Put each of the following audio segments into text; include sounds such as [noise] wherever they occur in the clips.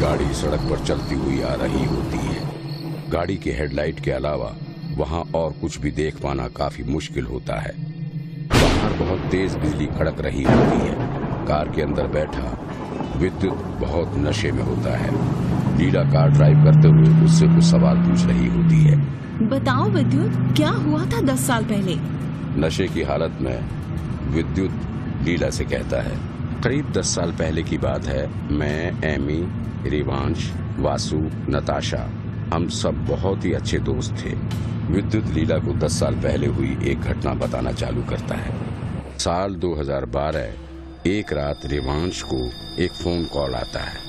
गाड़ी सड़क पर चलती हुई आ रही होती है। गाड़ी के हेडलाइट के अलावा वहाँ और कुछ भी देख पाना काफ़ी मुश्किल होता है। बाहर बहुत तेज बिजली कड़क रही होती है। कार के अंदर बैठा विद्युत बहुत नशे में होता है। लीला कार ड्राइव करते हुए उससे कुछ सवाल पूछ रही होती है। बताओ विद्युत क्या हुआ था दस साल पहले? नशे की हालत में विद्युत लीला से कहता है करीब दस साल पहले की बात है। मैं एमी रिवांश वासु नताशा हम सब बहुत ही अच्छे दोस्त थे। विद्युत लीला को दस साल पहले हुई एक घटना बताना चालू करता है। साल 2012 एक रात रिवांश को एक फ़ोन कॉल आता है।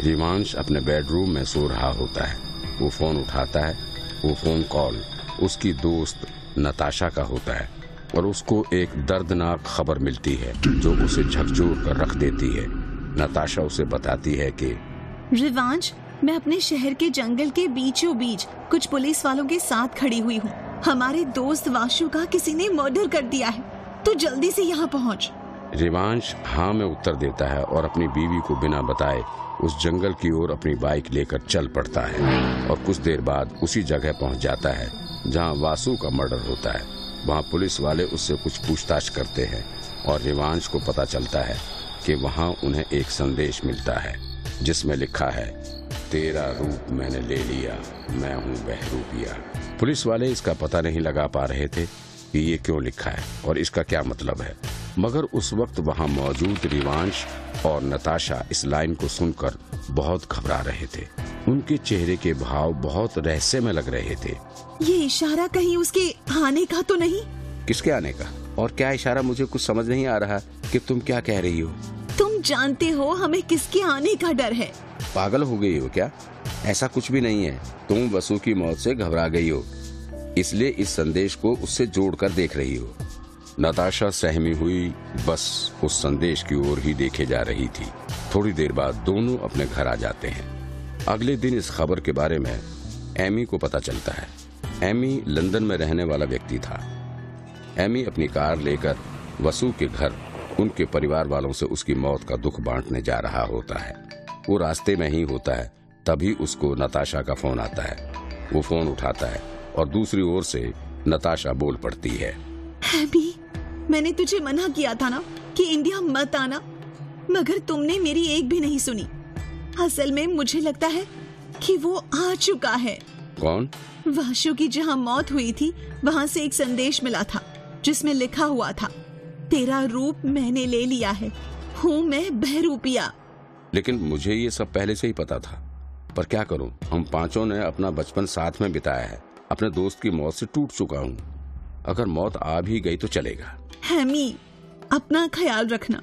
रिवांश अपने बेडरूम में सो रहा होता है। वो फ़ोन उठाता है, वो फ़ोन कॉल उसकी दोस्त नताशा का होता है और उसको एक दर्दनाक खबर मिलती है जो उसे झकझोर कर रख देती है। नताशा उसे बताती है कि रिवांश, मैं अपने शहर के जंगल के बीचों बीच कुछ पुलिस वालों के साथ खड़ी हुई हूँ। हमारे दोस्त वाशु का किसी ने मर्डर कर दिया है। तो जल्दी से यहाँ पहुँच। रिवांश हाँ में उत्तर देता है और अपनी बीवी को बिना बताए उस जंगल की ओर अपनी बाइक लेकर चल पड़ता है और कुछ देर बाद उसी जगह पहुँच जाता है, जहाँ वासु का मर्डर होता है। वहाँ पुलिस वाले उससे कुछ पूछताछ करते हैं और रिवांश को पता चलता है कि वहाँ उन्हें एक संदेश मिलता है, जिसमें लिखा है, तेरा रूप मैंने ले लिया, मैं हूँ बहरूपिया। पुलिस वाले इसका पता नहीं लगा पा रहे थे कि ये क्यों लिखा है और इसका क्या मतलब है? मगर उस वक्त वहाँ मौजूद रिवांश और नताशा इस लाइन को सुनकर बहुत घबरा रहे थे। उनके चेहरे के भाव बहुत रहस्य में लग रहे थे। ये इशारा कहीं उसके आने का तो नहीं? किसके आने का? और क्या इशारा मुझे कुछ समझ नहीं आ रहा कि तुम क्या कह रही हो? तुम जानते हो हमें किसके आने का डर है। पागल हो गई हो क्या? ऐसा कुछ भी नहीं है। तुम वसु की मौत से घबरा गई हो। इसलिए इस संदेश को उससे जोड़कर देख रही हो। नताशा सहमी हुई, बस उस संदेश की ओर ही देखे जा रही थी। थोड़ी देर बाद दोनों अपने घर आ जाते हैं। अगले दिन इस खबर के बारे में एमी को पता चलता है। एमी लंदन में रहने वाला व्यक्ति था। एमी अपनी कार लेकर वसु के घर उनके परिवार वालों से उसकी मौत का दुख बांटने जा रहा होता है। वो रास्ते में ही होता है, तभी उसको नताशा का फ़ोन आता है। वो फ़ोन उठाता है। और दूसरी ओर से नताशा बोल पड़ती है। हैबी मैंने तुझे मना किया था ना कि इंडिया मत आना मगर तुमने मेरी एक भी नहीं सुनी। असल में मुझे लगता है कि वो आ चुका है। कौन? वाशु की जहाँ मौत हुई थी वहाँ से एक संदेश मिला था जिसमें लिखा हुआ था तेरा रूप मैंने ले लिया है हूँ मैं बहरूपिया। लेकिन मुझे ये सब पहले से ही पता था। पर क्या करूँ? हम पाँचों ने अपना बचपन साथ में बिताया है। अपने दोस्त की मौत से टूट चुका हूँ। अगर मौत आ भी गई तो चलेगा। हैमी अपना ख्याल रखना।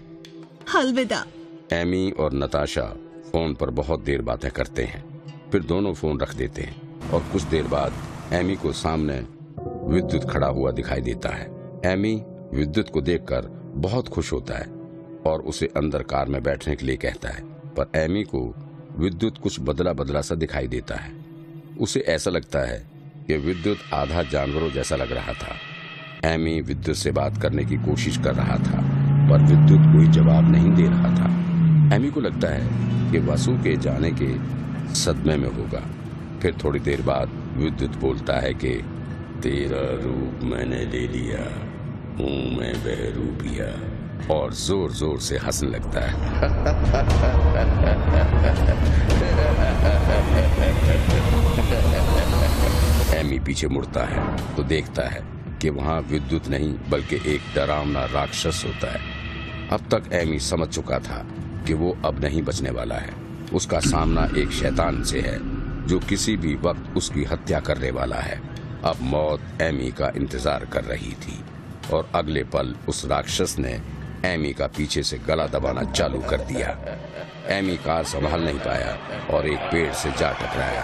अलविदा। एमी और नताशा फ़ोन पर बहुत देर बातें करते हैं। फिर दोनों फ़ोन रख देते हैं और कुछ देर बाद एमी को सामने विद्युत खड़ा हुआ दिखाई देता है। एमी विद्युत को देखकर बहुत खुश होता है और उसे अंदर कार में बैठने के लिए कहता है। पर एमी को विद्युत कुछ बदला बदला सा दिखाई देता है। उसे ऐसा लगता है कि विद्युत आधा जानवरों जैसा लग रहा था। एमी विद्युत से बात करने की कोशिश कर रहा था, पर विद्युत कोई जवाब नहीं दे रहा था। एमी को लगता है कि वसु के जाने के सदमे में होगा। फिर थोड़ी देर बाद विद्युत बोलता है कि, तेरा रूप मैंने ले लिया, हूँ मैं बहरूपिया और ज़ोर ज़ोर से हंसने लगता है। [laughs] पीछे मुड़ता है तो देखता है कि वहाँ विद्युत नहीं, बल्कि एक डरावना राक्षस होता है। अब तक एमी समझ चुका था कि वो अब नहीं बचने वाला है। उसका सामना एक शैतान से है, जो किसी भी वक्त उसकी हत्या करने वाला है। अब मौत एमी का इंतज़ार कर रही थी, और अगले पल उस राक्षस ने एमी का पीछे से गला दबाना चालू कर दिया। एमी कार संभाल नहीं पाया और एक पेड़ से जा टकराया।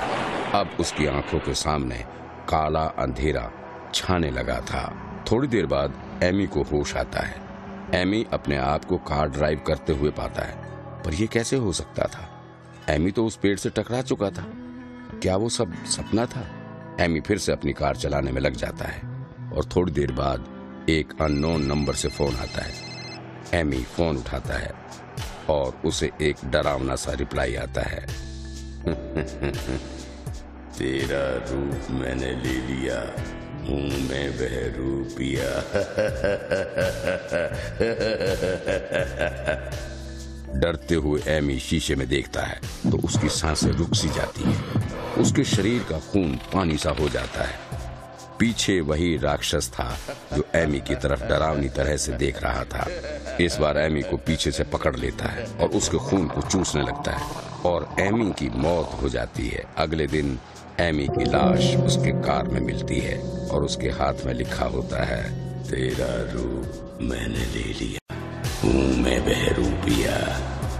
अब उसकी आँखों के सामने काला अंधेरा छाने लगा था। थोड़ी देर बाद एमी को होश आता है। एमी अपने आप को कार ड्राइव करते हुए पाता है। पर यह कैसे हो सकता था? एमी तो उस पेड़ से टकरा चुका था। क्या वो सब सपना था? एमी फिर से अपनी कार चलाने में लग जाता है और थोड़ी देर बाद एक अननोन नंबर से फ़ोन आता है। एमी फ़ोन उठाता है और उसे एक डरावना सा रिप्लाई आता है। [laughs] तेरा रूप मैंने ले लिया हूँ मैं वह रूपिया। डरते हुए एमी शीशे में देखता है तो उसकी साँसें रुक सी जाती हैं। उसके शरीर का खून पानी सा हो जाता है। पीछे वही राक्षस था जो एमी की तरफ़ डरावनी तरह से देख रहा था। इस बार एमी को पीछे से पकड़ लेता है और उसके खून को चूसने लगता है और एमी की मौत हो जाती है। अगले दिन एमी की लाश उसके कार में मिलती है और उसके हाथ में लिखा होता है तेरा रूप मैंने ले लिया हूँ मैं बहरूपिया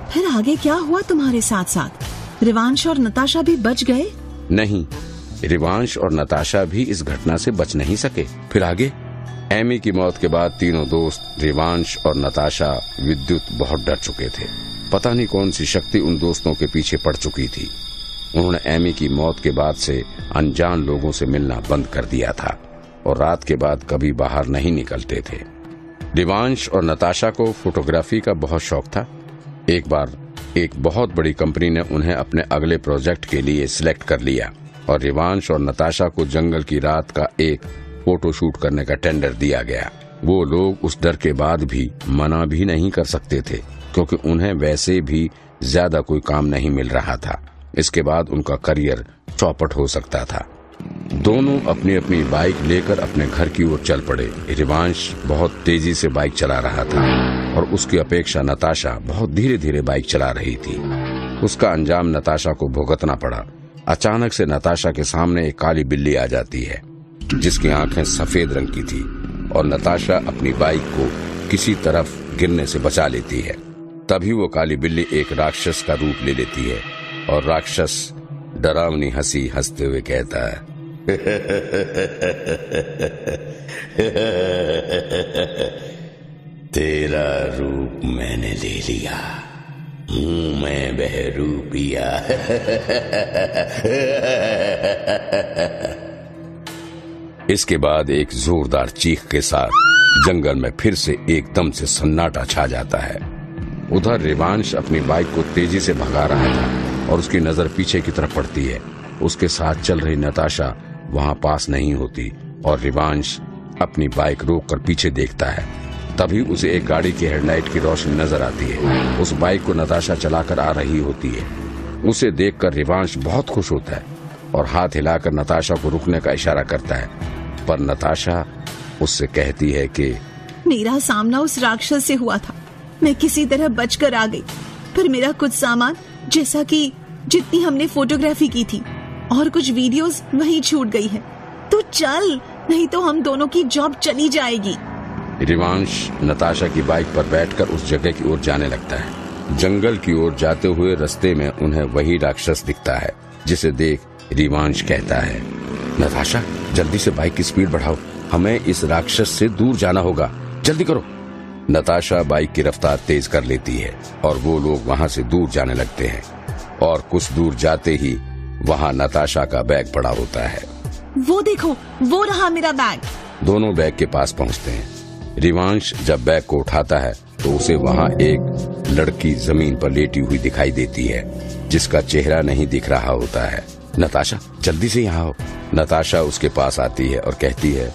फिर आगे क्या हुआ तुम्हारे साथ साथ रिवांश और नताशा भी बच गए? नहीं रिवांश और नताशा भी इस घटना से बच नहीं सके। फिर आगे? एमी की मौत के बाद तीनों दोस्त रिवांश और नताशा विद्युत बहुत डर चुके थे। पता नहीं कौन सी शक्ति उन दोस्तों के पीछे पड़ चुकी थी। उन्होंने एमी की मौत के बाद से अनजान लोगों से मिलना बंद कर दिया था और रात के बाद कभी बाहर नहीं निकलते थे। रिवांश और नताशा को फोटोग्राफी का बहुत शौक था। एक बार एक बहुत बड़ी कंपनी ने उन्हें अपने अगले प्रोजेक्ट के लिए सिलेक्ट कर लिया और रिवांश और नताशा को जंगल की रात का एक फ़ोटो शूट करने का टेंडर दिया गया। वो लोग उस डर के बाद भी मना भी नहीं कर सकते थे, क्योंकि उन्हें वैसे भी ज़्यादा कोई काम नहीं मिल रहा था। इसके बाद उनका करियर चौपट हो सकता था। दोनों अपनी अपनी बाइक लेकर अपने घर की ओर चल पड़े। रिवांश बहुत तेज़ी से बाइक चला रहा था और उसकी अपेक्षा नताशा बहुत धीरे धीरे बाइक चला रही थी। उसका अंजाम नताशा को भुगतना पड़ा। अचानक से नताशा के सामने एक काली बिल्ली आ जाती है, जिसकी आँखें सफ़ेद रंग की थी और नताशा अपनी बाइक को किसी तरफ़ गिरने से बचा लेती है। तभी वो काली बिल्ली एक राक्षस का रूप ले लेती है। और राक्षस डरावनी हँसी हँसते हुए कहता है। तेरा रूप मैंने ले लिया। हूँ मैं बहरूपिया इसके बाद एक जोरदार चीख के साथ जंगल में फिर से एकदम से सन्नाटा छा जाता है। उधर रिवांश अपनी बाइक को तेज़ी से भगा रहा था और उसकी नज़र पीछे की तरफ़ पड़ती है। उसके साथ चल रही नताशा वहाँ पास नहीं होती और रिवांश अपनी बाइक रोक कर पीछे देखता है। तभी उसे एक गाड़ी की हेडलाइट की रोशनी नज़र आती है। उस बाइक को नताशा चलाकर आ रही होती है। उसे देखकर रिवांश बहुत खुश होता है और हाथ हिलाकर नताशा को रुकने का इशारा करता है। पर नताशा उससे कहती है कि, मेरा सामना उस राक्षस से हुआ था। मैं किसी तरह बचकर आ गई। पर मेरा कुछ सामान जैसा कि जितनी हमने फोटोग्राफी की थी और कुछ वीडियोस वहीं छूट गई है। तो चल, नहीं तो हम दोनों की जॉब चली जाएगी। रिवांश नताशा की बाइक पर बैठकर उस जगह की ओर जाने लगता है। जंगल की ओर जाते हुए रास्ते में उन्हें वही राक्षस दिखता है, जिसे देख रिवांश कहता है, नताशा, जल्दी से बाइक की स्पीड बढ़ाओ। हमें इस राक्षस से दूर जाना होगा। जल्दी करो। नताशा बाइक की रफ्तार तेज कर लेती है और वो लोग वहाँ से दूर जाने लगते हैं। और कुछ दूर जाते ही वहाँ नताशा का बैग पड़ा होता है। वो देखो वो रहा मेरा बैग। दोनों बैग के पास पहुँचते हैं। रिवांश जब बैग को उठाता है तो उसे वहाँ एक लड़की ज़मीन पर लेटी हुई दिखाई देती है जिसका चेहरा नहीं दिख रहा होता है। नताशा जल्दी से यहाँ हो नताशा उसके पास आती है और कहती है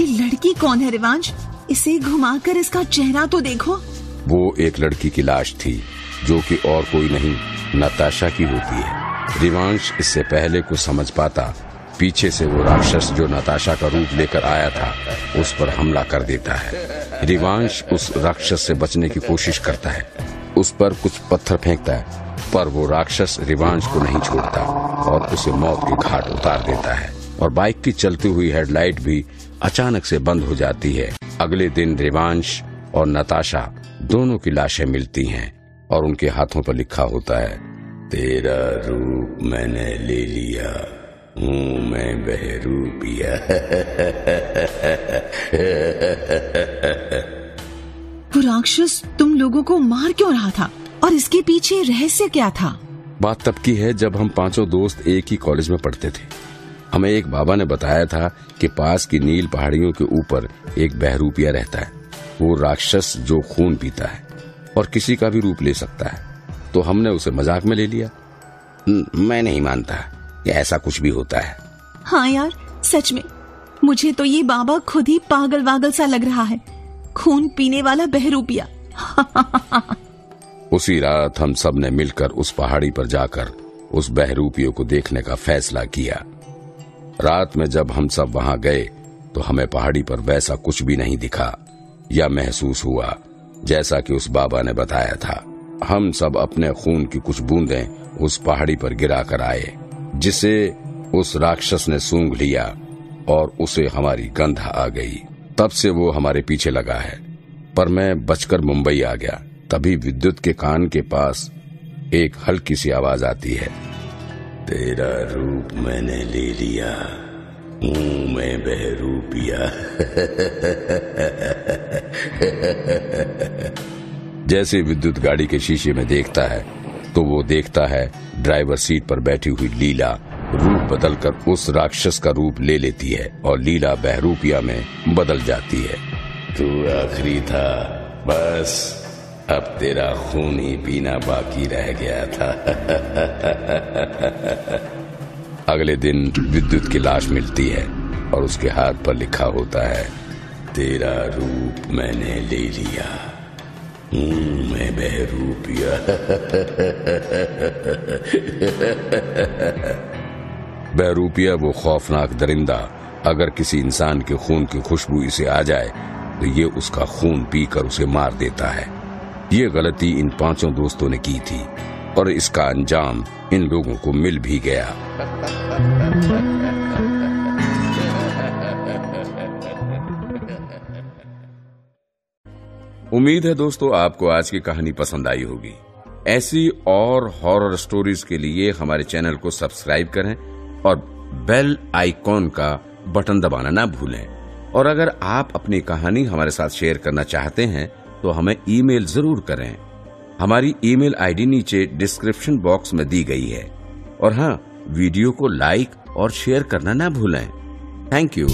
ये लड़की कौन है रिवांश? इसे घुमाकर इसका चेहरा तो देखो। वो एक लड़की की लाश थी, जो कि और कोई नहीं, नताशा की होती है। रिवांश इससे पहले कुछ समझ पाता, पीछे से वो राक्षस जो नताशा का रूप लेकर आया था, उस पर हमला कर देता है। रिवांश उस राक्षस से बचने की कोशिश करता है। उस पर कुछ पत्थर फेंकता है, पर वो राक्षस रिवांश को नहीं छोड़ता और उसे मौत के घाट उतार देता है। और बाइक की चलती हुई हेडलाइट भी अचानक से बंद हो जाती है। अगले दिन रिवांश और नताशा दोनों की लाशें मिलती हैं और उनके हाथों पर लिखा होता है तेरा रूप मैंने ले लिया हूँ मैं बहरूपिया वो राक्षस तुम लोगों को मार क्यों रहा था? और इसके पीछे रहस्य क्या था? बात तब की है जब हम पाँचों दोस्त एक ही कॉलेज में पढ़ते थे। हमें एक बाबा ने बताया था कि पास की नील पहाड़ियों के ऊपर एक बहरूपिया रहता है। वो राक्षस जो खून पीता है और किसी का भी रूप ले सकता है। तो हमने उसे मज़ाक में ले लिया। न, मैं नहीं मानता। कि ऐसा कुछ भी होता है। हाँ यार सच में। मुझे तो ये बाबा खुद ही पागल वागल सा लग रहा है। खून पीने वाला बहरूपिया। [laughs] उसी रात हम सबने मिलकर उस पहाड़ी पर जाकर उस बहरूपियों को देखने का फैसला किया। रात में जब हम सब वहाँ गए तो हमें पहाड़ी पर वैसा कुछ भी नहीं दिखा, या महसूस हुआ, जैसा कि उस बाबा ने बताया था। हम सब अपने खून की कुछ बूंदें उस पहाड़ी पर गिरा कर आए, जिसे उस राक्षस ने सूंघ लिया, और उसे हमारी गंध आ गई। तब से वो हमारे पीछे लगा है। पर मैं बचकर मुंबई आ गया, तभी विद्युत के कान के पास एक हल्की सी आवाज़ आती है। तेरा रूप मैंने ले लिया हूँ मैं बहरूपिया जैसे विद्युत गाड़ी के शीशे में देखता है तो वो देखता है ड्राइवर सीट पर बैठी हुई लीला रूप बदलकर उस राक्षस का रूप ले लेती है और लीला बहरूपिया में बदल जाती है। तू आखिरी था, बस। अब तेरा खून ही पीना बाकी रह गया था। अगले दिन विद्युत की लाश मिलती है और उसके हाथ पर लिखा होता है, तेरा रूप मैंने ले लिया। मैं बहरूपिया बहरूपिया वो खौफनाक दरिंदा। अगर किसी इंसान के खून की खुशबू इसे आ जाए तो ये उसका खून पीकर उसे मार देता है। ये गलती इन पाँचों दोस्तों ने की थी और इसका अंजाम इन लोगों को मिल भी गया। उम्मीद है दोस्तों, आपको आज की कहानी पसंद आई होगी। ऐसी और हॉरर स्टोरीज के लिए हमारे चैनल को सब्सक्राइब करें और बेल आइकॉन का बटन दबाना ना भूलें। और अगर आप अपनी कहानी हमारे साथ शेयर करना चाहते हैं तो हमें ईमेल ज़रूर करें। हमारी ईमेल आईडी नीचे डिस्क्रिप्शन बॉक्स में दी गई है। और हाँ वीडियो को लाइक और शेयर करना ना भूलें। Thank you.